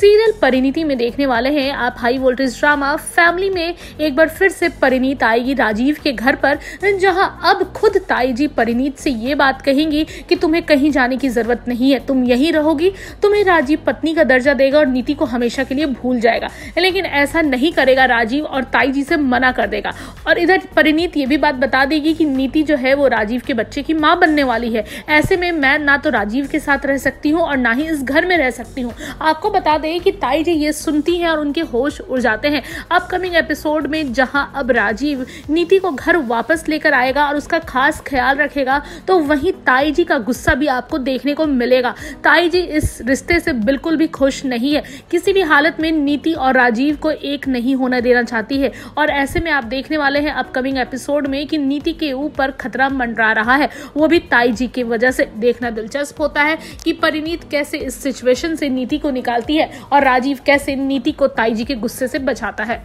Serial Parineeti में देखने वाले हैं। आप हाई वोल्टेज ड्रामा फैमिली में एक बार फिर से परिणीत आएगी राजीव के घर पर, जहाँ अब खुद ताई जी परिणीत से ये बात कहेंगी कि तुम्हें कहीं जाने की ज़रूरत नहीं है, तुम यहीं रहोगी, तुम्हें राजीव पत्नी का दर्जा देगा और नीति को हमेशा के लिए भूल जाएगा। लेकिन ऐसा नहीं करेगा राजीव और ताई जी से मना कर देगा। और इधर परिणीत ये भी बात बता देगी कि नीति जो है वो राजीव के बच्चे की माँ बनने वाली है। ऐसे में मैं ना तो राजीव के साथ रह सकती हूँ और ना ही इस घर में रह सकती हूँ। आपको बता दें कि ताई जी ये सुनती हैं और उनके होश उड़ जाते हैं। अपकमिंग एपिसोड में जहाँ अब राजीव नीति को घर वापस लेकर आएगा और उसका खास ख्याल रखेगा तो वहीं ताई जी का गुस्सा भी आपको देखने को मिलेगा। ताई जी इस रिश्ते से बिल्कुल भी खुश नहीं है। किसी भी हालत में नीति और राजीव को एक नहीं होना देना चाहती है। और ऐसे में आप देखने वाले हैं अपकमिंग एपिसोड में कि नीति के ऊपर खतरा मंडरा रहा है। वो भी ताई जी की वजह से। देखना दिलचस्प होता है कि परिणीत कैसे इस सिचुएशन से नीति को निकालती है। और राजीव कैसे नीति को ताई जी के गुस्से से बचाता है।